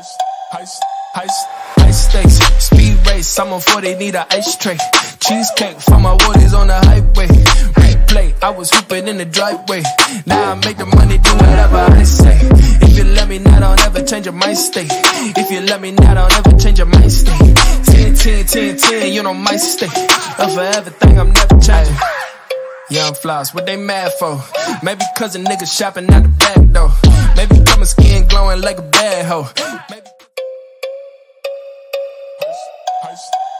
Heist, heist, heist, heist stakes. Speed race, I'm on 40, need a ice tray. Cheesecake for my woodies on the highway. Replay, I was hooping in the driveway. Now I make the money, do whatever I say. If you let me now, don't ever change your mind state. If you let me now, don't ever change your mind state. 10, 10, 10, 10, you know my state. Up for everything, I'm never changing. Young flies, what they mad for? Maybe cause a nigga shopping at the back door. Maybe my skin glowing like a bad hoe.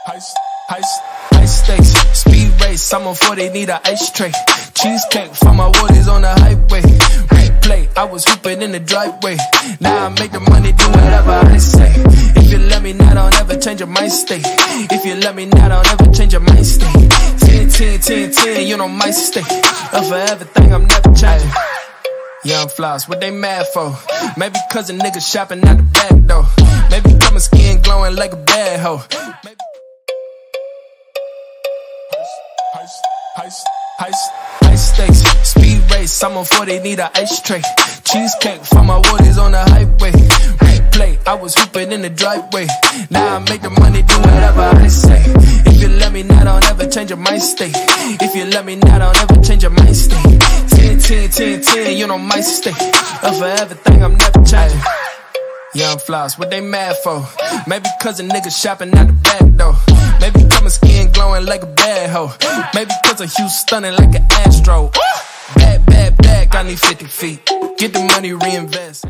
Heist, heist, heist, stakes. Speed race, I'm on 40, need a ice tray. Cheesecake for my woodies on the highway. Replay, I was hooping in the driveway. Now I make the money, do whatever I say. If you let me now, don't ever change your mind state. If you let me now, don't ever change your mind state. 10, 10, 10, 10, you know my state. Up for everything, I'm never changing. Young flies, what they mad for? Maybe cause a nigga shopping at the back door. Maybe cause my skin glowing like a bad hoe. Maybe Heist, heist, heist, heist stakes. Speed race, I'm on 40, need a ice tray. Cheesecake for my woodies on the highway. Replay, I was hooping in the driveway. Now I make the money, do whatever I say. If you let me now, don't ever change your mind state. If you let me now, don't ever change your mind state. 10, 10, 10, 10, you know my state. Up for everything, I'm never changing. Young flies, what they mad for? Maybe cause a nigga shopping at the back door. Maybe cause my skin glowing like a bad hoe. Maybe cause a Hugh stunning like an astro. Bad, bad, bad, got me 50 feet. Get the money, reinvest.